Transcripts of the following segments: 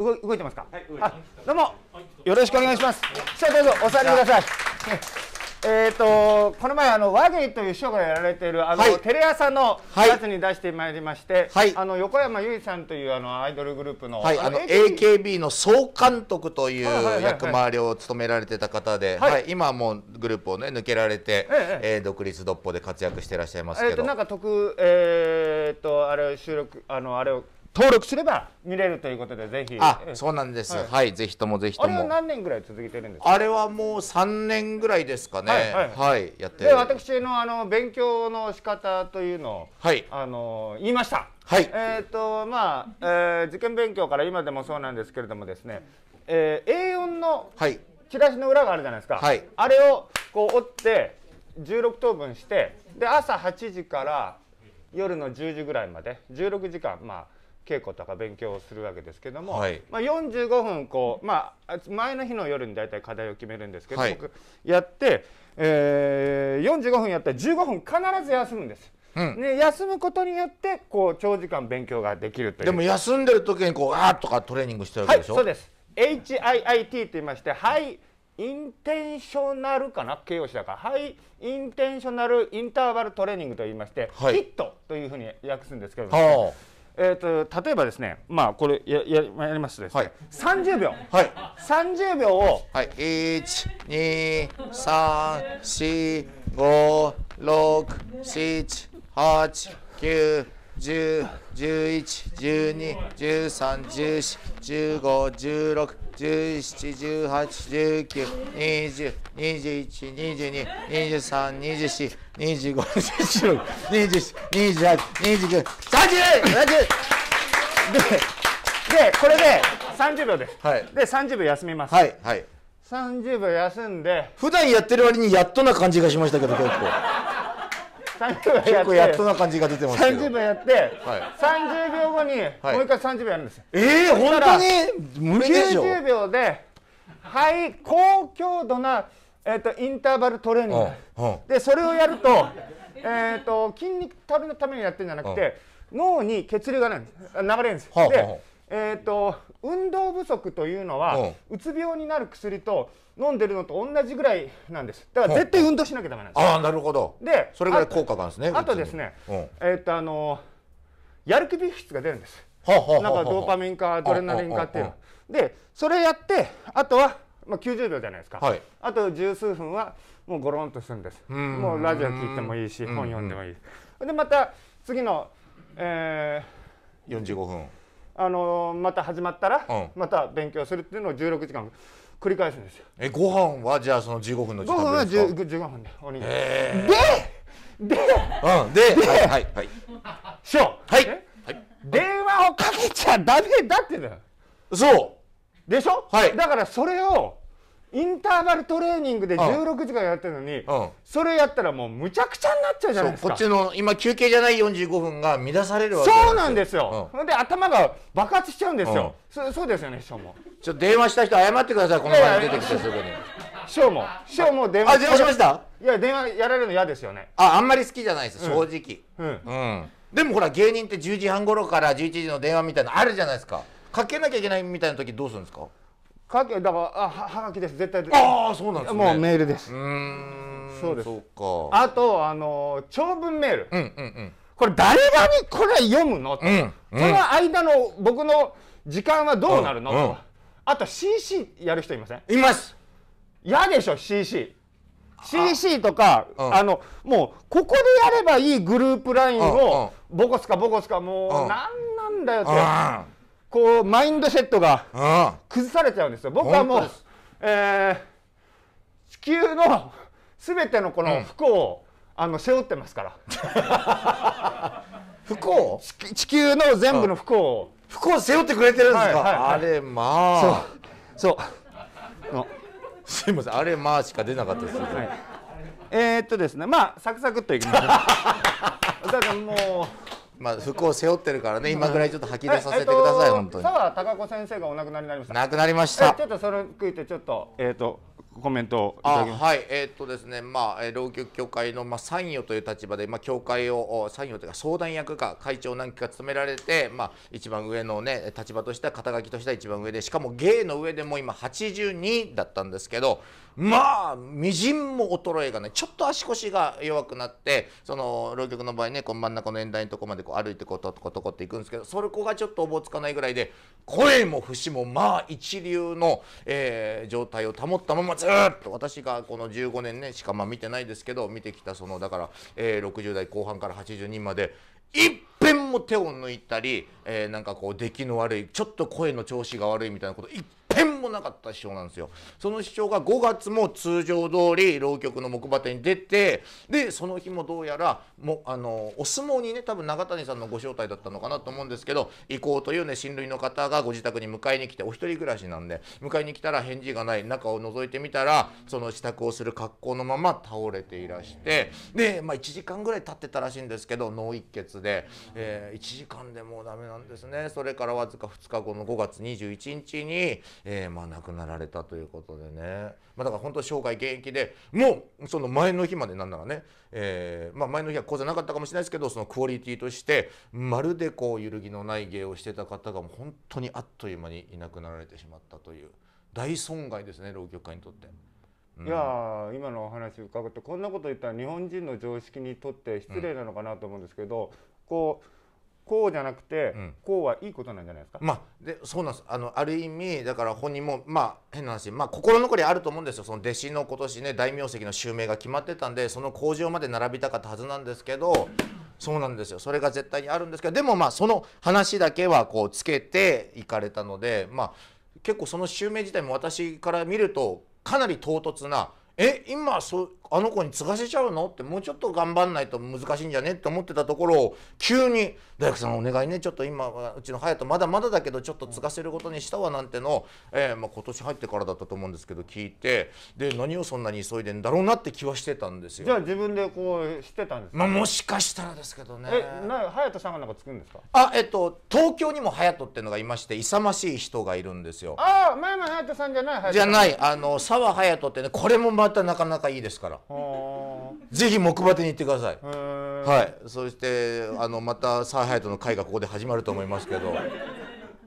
動動いてますか？あ、どうも。よろしくお願いします。さあどうぞお座りください。えっ、とこの前あの和芸という師匠がやられているあの、はい。テレ朝のはい。やつに出してまいりまして、はい。あの横山由依さんというあのアイドルグループのはい、あの AKB の総監督といはいはいはいはい。う役回りを務められてた方で、はい。はい、今はもうグループをね抜けられて、えええー独立独歩で活躍していらっしゃいますけど、えっとなんか特えっ、とあれを収録あのあれを登録すれば見れるということでぜひ。あえ、そうなんです。ははいい、ぜひともぜひあれはとも。何年ぐらい続けてるんですか？あれはもう3年ぐらいですかね。はいはいはい、やってで私のあの勉強の仕方というのをはい、あの言いました。はい、えっ、とまあ、えー受験勉強から今でもそうなんですけれどもですね、えー、A4 のはい、チラシの裏があるじゃないですか。はいあれをこう折って16等分して、で朝8時から夜の10時ぐらいまで16時間まあ。稽古とか勉強をするわけですけども、はいまあ、45分こう、まあ、前の日の夜に大体課題を決めるんですけど、はい僕やって、えー、45分やって15分必ず休むんです。うん。ね、休むことによってこう長時間勉強ができるというでも休んでる時にこうあーとかトレーニングしてるわけでしょ。そうです HIIT と言いましてハイインテンショナルかな形容詞だからハイインテンショナルインターバルトレーニングと言いまして、はいヒットというふうに訳すんですけども、えー、と例えばですねまあこれやややりますとですね、はい。30秒。あ、はい、30秒をはい、一、二、三、四、五、六、七、八、九、十、十一、十二、十三、十四、十五、十六、十七、十八、十九、二十、二十一、二十二、二十三、二十四、二十五、二十六、二十七、二十八、二十九、三十、三十。ででこれで30秒です、はい。で30秒休みます、はい、はい。30秒休んで。普段やってる割にやっとな感じがしましたけど結構。30秒や結構やっとな感じが出てますけど。30秒やって、はい。30秒後に、はい。もう一回30秒やるんですよ。ええ本当に無理でしょ。90秒ではい高強度な、えー、とインターバルトレーニング、うんうん。でそれをやると,、えー、と筋肉ためのためにやってるんじゃなくて、脳に血流がない流れるんです、はあはあ。で、えー、と運動不足というのは、うつ病になる薬と飲んでるのと同じぐらいなんです。だから絶対運動しなきゃダメなんです。ああなるほど。でそれぐらい効果があるんですねあとですね、うん。えっ、とあのやる気物質が出るんです。なんかドーパミンかアドレナリンかっていうの。でそれやってあとは、まあ、90秒じゃないですか、はい。あと十数分はもうゴロンとするんです。んもうラジオ聞いてもいいし本読んでもいいでまた次の、え45分。ーあのまた始まったら、うん。また勉強するっていうのを16時間繰り返すんですよ。えご飯はじゃあその15分の時5分は間ですか？10 15分でおにぎり。へででえうんではいはいはい。師匠はいえ？はい。電話をかけちゃダメだってだよ。そでしょ、はい。だからそれをインターバルトレーニングで16時間やってるのに、ううん。それやったらもうむちゃくちゃになっちゃうじゃないですか。こっちの今休憩じゃない45分が乱されるわけそうなんですよ、ほんで頭が爆発しちゃうんですよ、そそうですよね師匠も。ちょっと電話した人謝ってくださいこの前に出てきてすぐに。師匠も。師匠も電話あ電話しました？いや電話やられるの嫌ですよね。ああんまり好きじゃないです正直。うん。うん、でもほら芸人って10時半頃から11時の電話みたいなのあるじゃないですか。かけなきゃいけないみたいな時どうするんですか？かけだからあははがきです絶対ああそうなんですね。もうメールです。うーんそうです。そうか。あとあの長文メール、うんうんうん。これ誰がにこれ読むの？と、うんその間の僕の時間はどうなるの、うんうん。と。あと CC やる人いません？います。嫌でしょ CC。CC とかうん。あのもうここでやればいいグループラインをボコスかボコスかもううん。なんなんだよって。あこうマインドセットがあ崩されちゃうんですよ。僕はもうえー地球のすべてのこの不幸を、あの背負ってますから。不幸？地地球の全部の不幸を。不幸背負ってくれてるんですか、はいはいはい。あれまあ。そうの すいません。あれまあしか出なかったです、はい。えー、っとですね。まあサクサクっといきます。だからもうまあ不幸背負ってるからね今ぐらいちょっと吐き出させてください、本当に。澤貴子先生がお亡くなりになりました。なくなりましえたちょっとそれ食いてちょっとえっ、とコメントいあはい。えーっとですね。まあえー浪曲協会のまあ参与という立場でまあ協会を参与というか相談役か会長何期か務められてまあ一番上のね立場としては肩書きとしては一番上でしかも芸の上でも今82だったんですけどまあみじんも衰えがねちょっと足腰が弱くなってその浪曲の場合ねこの真ん中の演台のとこまでこう歩いてこうトコトコっていくんですけどそれ子がちょっとおぼつかないぐらいで声も節もまあ一流の、えー状態を保ったままずっと私がこの15年ねしかまあ見てないですけど見てきたそのだから、えー60代後半から80人までいっぺんも手を抜いたり、えーなんかこう出来の悪いちょっと声の調子が悪いみたいなこと一遍もなかった師匠なんですよ。その師匠が5月も通常通り浪曲の木馬店に出てでその日もどうやらもあのお相撲にね多分永谷さんのご招待だったのかなと思うんですけど行こうというね親類の方がご自宅に迎えに来てお一人暮らしなんで迎えに来たら返事がない中を覗いてみたらその支度をする格好のまま倒れていらしてで、まあ、1時間ぐらい経ってたらしいんですけど脳一血で、え1時間でもうダメなんですね。それからわずか2日後の5月21日に、えーまあ、亡くなられたということでね、まあ、だから本当生涯現役でもうその前の日までなんならね、えーまあ、前の日は講座なかったかもしれないですけどそのクオリティとしてまるでこう揺るぎのない芸をしてた方がもう本当にあっという間にいなくなられてしまったという大損害ですね浪曲界にとって。いやー今のお話伺ってこんなこと言ったら日本人の常識にとって失礼なのかなと思うんですけど、こうこうじゃなくて、うん。こうはいいことなんじゃないですか？まあ、でそうなんです。あのある意味だから本人もまあ変な話、まあ、心残りあると思うんですよ。その弟子の今年ね大名跡の襲名が決まってたんでその工場まで並びたかったはずなんですけどそうなんですよ。それが絶対にあるんですけどでもまあその話だけはこうつけていかれたのでまあ結構その襲名自体も私から見るとかなり唐突な「え今そあの子に継がせちゃうの?」ってもうちょっと頑張んないと難しいんじゃね？って思ってたところを急に「大工さんお願いねちょっと今はうちの隼人まだまだだけどちょっと継がせることにしたわ」なんてのを、えーまあ、今年入ってからだったと思うんですけど聞いてで何をそんなに急いでんだろうなって気はしてたんですよ。じゃあ自分でこう知ってたんですか？まあ、もしかしたらですけどね。え、な隼人さんがなんかつくんですか？あえっと東京にも隼人っていうのがいまして勇ましい人がいるんですよ。ああ、前々隼人さんじゃない。じゃないいあの沢隼人ってねこれもまたなかなかいいですからはぜひ木馬手に行ってください。はい。そしてあのまた沢隼人の会がここで始まると思いますけど。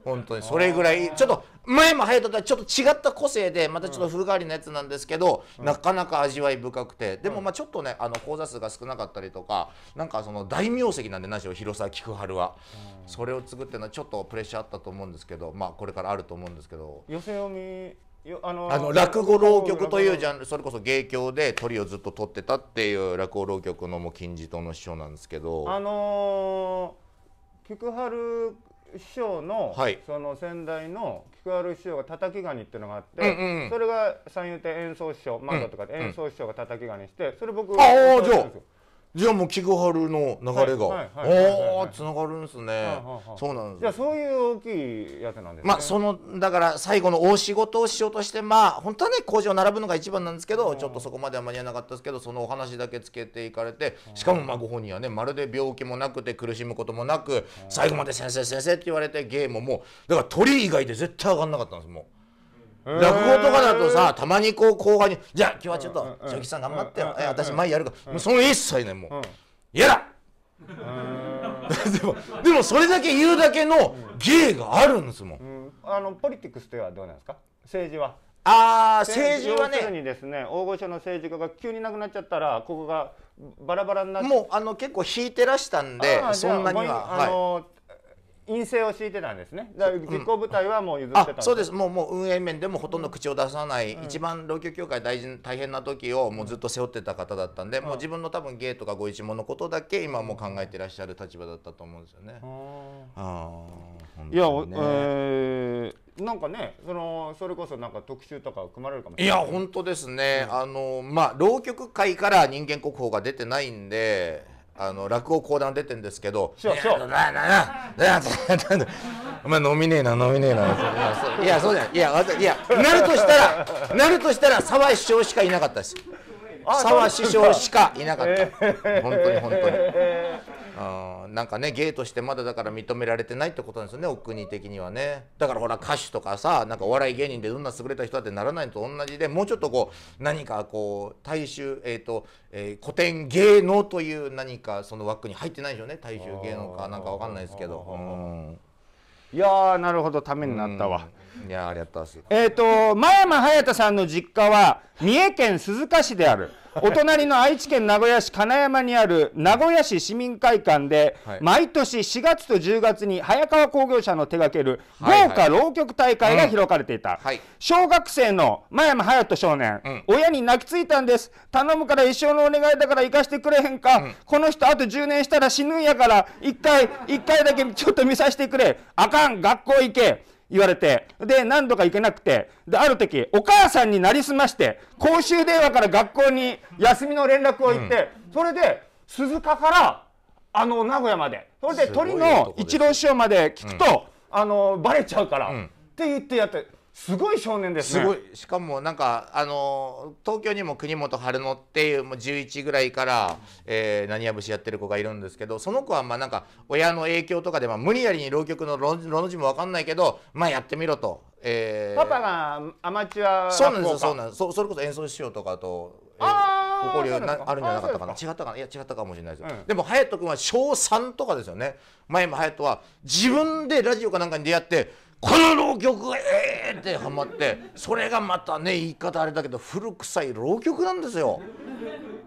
本当にそれぐらいちょっと前も隼人とはちょっと違った個性でまたちょっと風変わりなやつなんですけど、なかなか味わい深くて。でもまあちょっとねあの講座数が少なかったりとかなんかその大名跡なんで何しろ広沢菊春は、それを継ぐっていうのはちょっとプレッシャーあったと思うんですけどまあこれからあると思うんですけど。寄せ読みよあのあの落語浪曲というジャンルそれこそ芸協で鳥をずっと取ってたっていう落語浪曲のもう金字塔の師匠なんですけど。あのー、菊春師匠の、はい。その先代の菊春師匠が叩きガニっていうのがあって、うんうんそれが三遊亭演奏師匠マンドとかでうん演奏師匠が叩きガニしてそれ僕ああ。歌ってるんですよじゃあもう菊春の流れが、はいはいはいはいおおつながるんですね、はいはいはい。そうなんです。じゃあそういう大きいやつなんですね。まあそのだから最後の大仕事をしようとしてまあ本当はね工場並ぶのが一番なんですけどちょっとそこまでは間に合わなかったですけどそのお話だけつけていかれてしかもまあご本人はねまるで病気もなくて苦しむこともなく最後まで先生先生って言われて芸ももうだから鳥以外で絶対上がんなかったんですもう。落語とかだとさたまにこう後輩に「じゃあ今日はちょっとうん正吉さん頑張ってよ。うんえ私前やるから」もうその一切ねもう。うん「やだ!」でもでもそれだけ言うだけの芸があるんですもん。うん。あのポリティクスとはどうなんですか？政治は。ああ政治は要するねにですね大御所の政治家が急になくなっちゃったらここがバラバラになってもうあの結構引いてらしたんでそんなにはあ,、あはい。の陰性を敷いてたんですね。だから実行部隊はもう譲ってたんあそうです。もうもう運営面でもほとんど口を出さない、一番老朽協会大臣大変な時をもうずっと背負ってた方だったんで、もう自分の多分芸とかご一門のことだけ今はもう考えてらっしゃる立場だったと思うんですよね。ああいや、えーなんかねそのそれこそなんか特集とか組まれるかもしいやれない。本当ですね、あのまあ浪曲界から人間国宝が出てないんであの落語講談出てんですけどななななお前飲みねえな飲みねえな。いやそうじゃないいやわざいやなるとしたらなるとしたら沢師匠しかいなかったです。あ沢師匠しかいなかった、本当に本当に。えーあうん。なんかね芸としてまだだから認められてないってことなんですよねお国的にはね。だからほら歌手とかさなんかお笑い芸人でどんな優れた人だってならないのと同じでもうちょっとこう何かこう大衆えっ、と、えー古典芸能という何かその枠に入ってないでしょうね。大衆芸能かなんかわかんないですけど。うん。いやーなるほどためになったわ。いやありがとうございます。えっ、と真山隼人さんの実家は三重県鈴鹿市である。お隣の愛知県名古屋市金山にある名古屋市市民会館で、はい。毎年4月と10月に早川工業者の手掛ける豪華浪曲大会が開かれていた、はい。小学生の真山隼人少年、うん。親に泣きついたんです。頼むから一生のお願いだから行かしてくれへんか、この人あと10年したら死ぬんやから一回一回だけちょっと見させてくれ。あかん学校行け言われてで何度か行けなくてである時お母さんになりすまして公衆電話から学校に休みの連絡を言って、それで鈴鹿からあの名古屋まで。それで鳥の一郎師匠まで聞くと、あのバレちゃうから、ん。って言ってやってすごい少年ですね。すごい。しかもなんかあのー東京にも国本春乃っていうもう11ぐらいから、えー、何や節やってる子がいるんですけどその子はまあなんか親の影響とかで、まあ、無理やりに浪曲のロロの字も分かんないけどまあやってみろと。えーパパがアマチュアそうなんですそうなんです。そそれこそ演奏師匠とかと、えあー交流そうなあるんじゃなかったかな？違ったかな？いや違ったかもしれないですよ、うん。でも隼人君は小3とかですよね。前も隼人は自分でラジオかなんかに出会ってこの浪曲がええってハマってそれがまたね言い方あれだけど古臭い浪曲なんですよ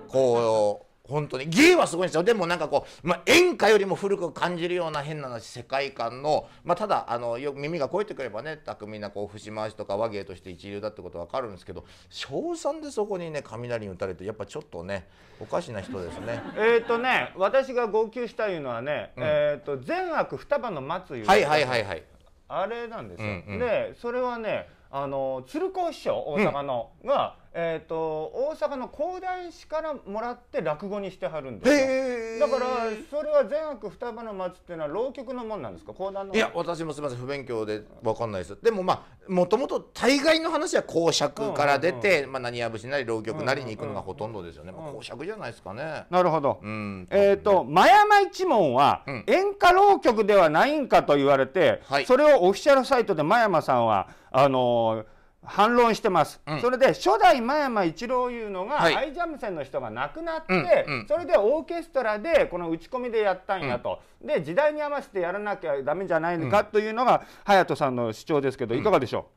こう本当に芸はすごいんですよでもなんかこう、まあ、演歌よりも古く感じるような変な世界観の、まあ、ただあのよ耳が肥えてくればね巧みなこう節回しとか和芸として一流だってことは分かるんですけど小3でそこにね雷に打たれてやっぱちょっとねおかしな人ですね。えっ、とね私が号泣したいうのはね、んえっ、と善悪双葉の松いうはいはいはいはい。あれなんですよ、うんうん。でそれはねあの鶴光師匠大阪の、が、えー、と大阪の講談師からもらって落語にしてはるんですだからそれは善悪双葉の松っていうのは浪曲のもんなんですか？講談の。いや私もすみません。不勉強で分かんないです。でもまあもともと大概の話は公爵から出て、まあ、何や節なり浪曲なりに行くのがほとんどですよね、まあ、公爵じゃないですかね。なるほど、うん。えー、と真山一門はうん。演歌浪曲ではないんかと言われて、はい。それをオフィシャルサイトで真山さんはあのー反論してます、うん。それで初代真山一郎いうのが、はい。アイジャム線の人が亡くなって、うんうん。それでオーケストラでこの打ち込みでやったんやと、で時代に合わせてやらなきゃダメじゃないのかというのが隼人さんの主張ですけどいかがでしょ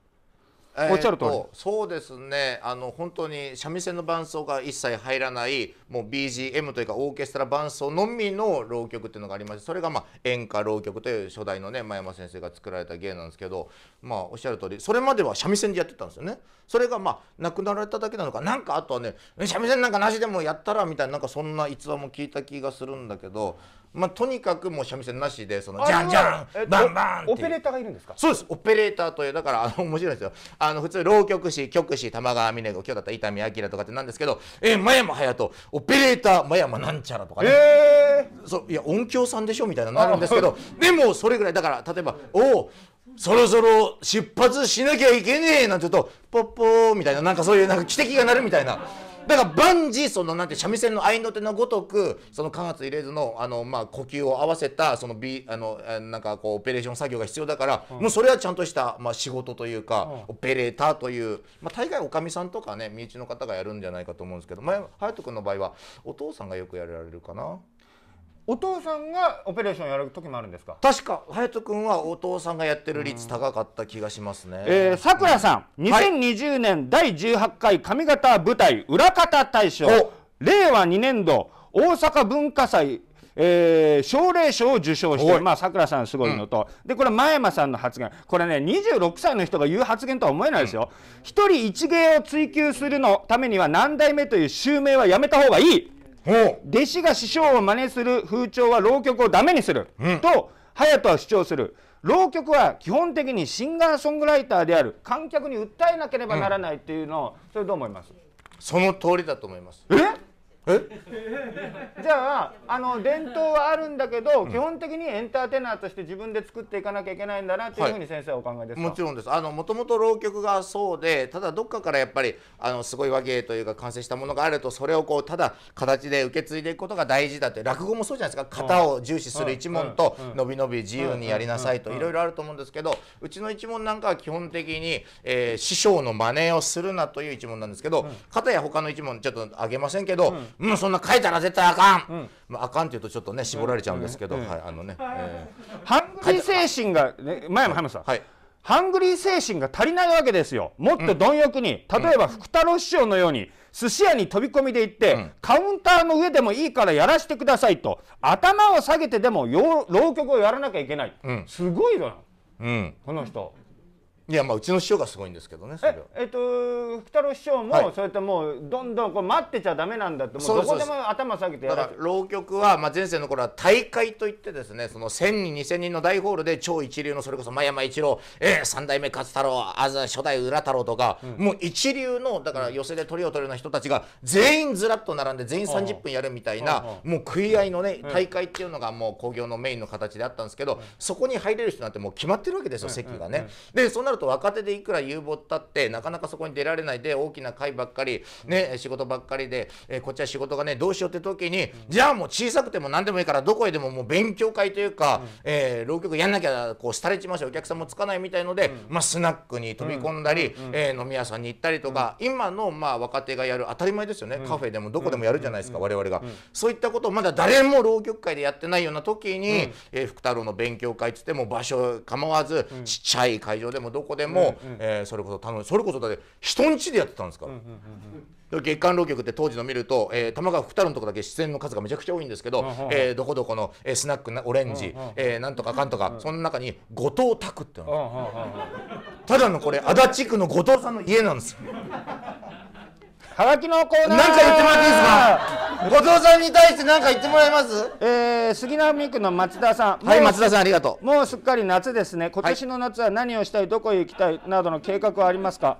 おっしゃる通り。えーとそうですね。あの本当に三味線の伴奏が一切入らないもう BGM というかオーケストラ伴奏のみの浪曲っていうのがありましてそれがまあ演歌浪曲という初代のね真山先生が作られた芸なんですけどまあおっしゃる通りそれまでは三味線でやってたんですよね。それがまあ亡くなられただけなのかなんかあとはね三味線なんかなしでもやったらみたいななんかそんな逸話も聞いた気がするんだけどまあとにかくもう三味線なしでそのうじゃんじゃんえっとバンバンオペレーターがいるんですか？そうです。オペレーターというだからあの面白いですよ。あの普通浪曲師曲師玉川峰子今日だったら伊丹明とかってなんですけどえ真山隼人。オペレーター真山なんちゃらとかね、えそういや音響さんでしょみたいなのなるんですけどでもそれぐらいだから例えば「おおそろそろ出発しなきゃいけねえ」なんて言うと「ポッポー」みたいななんかそういうなんか汽笛が鳴るみたいな。だから万事そのなんて三味線の合いの手のごとくその間髪入れずのあのまあ呼吸を合わせたそのビあのえなんかこうオペレーション作業が必要だから、もうそれはちゃんとしたまあ仕事というか、オペレーターというまあ大概おかみさんとかね身内の方がやるんじゃないかと思うんですけど前隼人君の場合はお父さんがよくやられるかな？お父さんがオペレーションやる時もあるんですか？確か隼人君はお父さんがやってる率高かった気がしますね。えー、さくらさん、2020年第18回上方舞台裏方大賞。お。令和2年度大阪文化祭えー、奨励賞を受賞してまあ、さくらさんすごいのと、でこれ、前山さんの発言、これね、26歳の人が言う発言とは思えないですよ、一人一芸を追求するのためには、何代目という襲名はやめた方がいい。弟子が師匠を真似する風潮は浪曲をダメにする、と隼人は主張する。浪曲は基本的にシンガーソングライターである。観客に訴えなければならないっていうのを、それどう思います？その通りだと思います。ええ？じゃああの伝統はあるんだけど、基本的にエンターテイナーとして自分で作っていかなきゃいけないんだなというふうに先生はお考えですか、もちろんです。あのもともと浪曲がそうでただどっかからやっぱりあのすごい和芸というか完成したものがあるとそれをこうただ形で受け継いでいくことが大事だって落語もそうじゃないですか。型を重視する一門とのびのび自由にやりなさいとい。ろいろあると思うんですけどうちの一門なんかは基本的に、えー師匠の真似をするなという一門なんですけど片や他の一門ちょっとあげませんけどうんそんな書いたら絶対あかん。まああかんっていうとちょっとね絞られちゃうんですけど。はいあのね。えハングリー精神が、ね、前も話した、ーはい。ハングリー精神が足りないわけですよ。もっと貪欲に、例えば福太郎師匠のように、寿司屋に飛び込みで行って、ん。カウンターの上でもいいからやらせてくださいと、頭を下げてでもよう浪曲をやらなきゃいけない。うん。すごいな、うん。この人。いやまあうちの師匠がすごいんですけどねそれは。え、えっと、福太郎師匠も、はい。そうやってもう、どんどんこう待ってちゃだめなんだって、もうどこでも頭下げてやだかららせ浪曲は、まあ、前世の頃は大会といってですねその1,000人2,000人の大ホールで超一流のそれこそ真山一郎、えー、三代目勝太郎あざ初代浦太郎とか、もう一流のだから寄席で鳥を取るような人たちが全員ずらっと並んで全員30分やるみたいな、もう食い合いのね大会っていうのがもう興行のメインの形であったんですけど、そこに入れる人なんてもう決まってるわけですよ、席がね。でそうなると若手でいくら有望ったってなかなかそこに出られないで大きな会ばっかり、ね、仕事ばっかりで、えーこっちは仕事がねどうしようって時にじゃあもう小さくても何でもいいからどこへでももう勉強会というか、えー浪曲やんなきゃこう廃れちまうしお客さんもつかないみたいので、まあ、スナックに飛び込んだり、えー飲み屋さんに行ったりとか、今のまあ若手がやる当たり前ですよね、カフェでもどこでもやるじゃないですか、我々が、そういったことをまだ誰も浪曲会でやってないような時に、えー福太郎の勉強会っつっても場所構わず、ちっちゃい会場でもどこでも、えーそれこそ楽しそれこそだって人んちでやってたんですから。で月刊浪曲って当時の見ると、えー、玉川福太郎のとこだけ出演の数がめちゃくちゃ多いんですけど、えーどこどこの、えースナックなオレンジ、えーなんとかかんとか、その中に後藤拓ってのうん。ただのこれ足立区の後藤さんの家なんですよ。はがきのコーナー。なんか言ってもらっていいですか？後藤さんに対して何か言ってもらえます？えー、杉並区の松田さん、はい松田さんありがとう。もうすっかり夏ですね、今年の夏は何をしたい、どこへ行きたい？などの計画はありますか、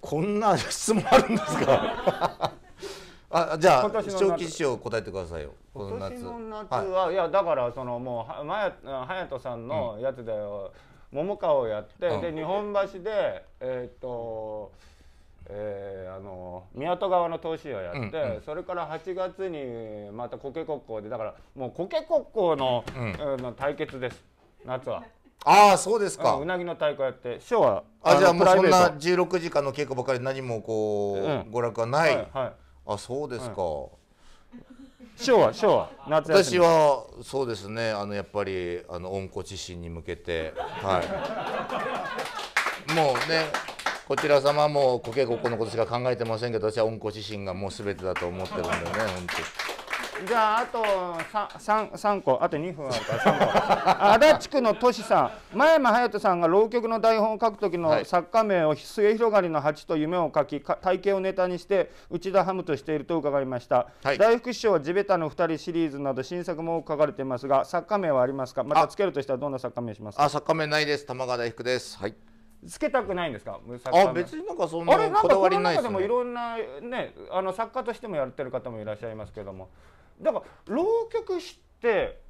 こんな質問あるんですか？あじゃあ今年の夏。長期師匠答えてくださいよ。今年の夏はいは、い、や、だから、そのもう、はまや隼人さんのやつで、桃川をやって、うん。で日本橋で、えーっと、の宮戸川の投資をやって、うんうん。それから8月にまた苔国交でだからもう苔国交の,、うん。あの対決です。夏は、ああそうですか、うなぎの太鼓やって師匠はあじゃあのもうそんなプライベート。16時間の稽古ばかり何もこう、うん。娯楽はない、はいはい。あそうですか、師匠は師匠は。夏休み。私はそうですね。あのやっぱりあの温故知新に向けて。はい。もうねこちら様も苔ごっこのことしか考えてませんけど私は温故知新がもう全てだと思ってるんでね本じゃああと 3, 三個あと2分あるから3個。足立区のとしさん。前山隼人さんが浪曲の台本を書く時はい。の作家名を末広がりの蜂と夢を書きか体型をネタにして内田ハムとしていると伺いました、はい。大福師匠は地べたの2人シリーズなど新作も多く書かれていますが作家名はありますか？またつけるとしたらどんな作家名しますか？あ作家名ないです。玉川大福です。はいつけたくないんですか？あ別になんかそんあれなんかなこだわこの中りないですね。でもいろんなねあの作家としてもやってる方もいらっしゃいますけども。だから浪曲師って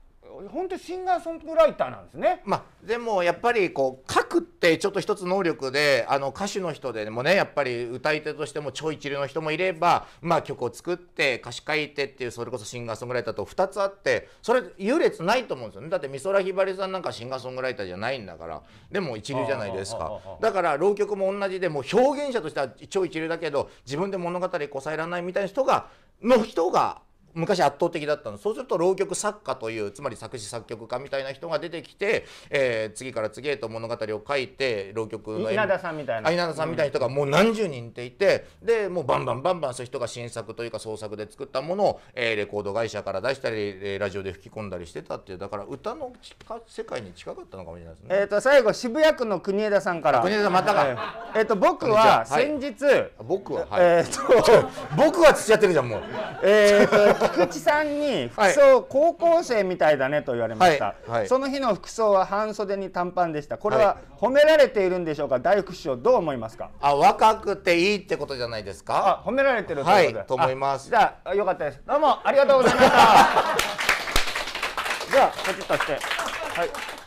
本当にシンガーソングライターなんですね。まあでもやっぱりこう書くってちょっと一つ能力であの歌手の人でもねやっぱり歌い手としても超一流の人もいれば、まあ、曲を作って歌詞書いてっていうそれこそシンガーソングライターと2つあってそれ優劣ないと思うんですよね。だって美空ひばりさんなんかシンガーソングライターじゃないんだからでも一流じゃないですか。だから浪曲も同じでもう表現者としては超一流だけど自分で物語こさえられないみたいな人がの人が昔圧倒的だったのそうすると浪曲作家というつまり作詞作曲家みたいな人が出てきて、えー次から次へと物語を書いて浪曲の稲田さんみたいな。あ稲田さんみたいな人がもう何十人っていて、でもうバンバンバンバンそういう人が新作というか創作で作ったものを、えーレコード会社から出したり、えーラジオで吹き込んだりしてたっていうだから歌の近世界に近かったのかもしれないですね。えー、と最後渋谷区の国枝さんから。国枝さんまたかえーえーと僕はこんにちははい先日、僕は、はいえー、と 僕は土やってるじゃんもう。えーと菊池さんに服装、高校生みたいだねと言われました、その日の服装は半袖に短パンでした。これは褒められているんでしょうか大福師匠どう思いますか？あ若くていいってことじゃないですか？あ褒められてるということと思います。あじゃあよかったです。どうもありがとうございました。じゃあポチッとして。はい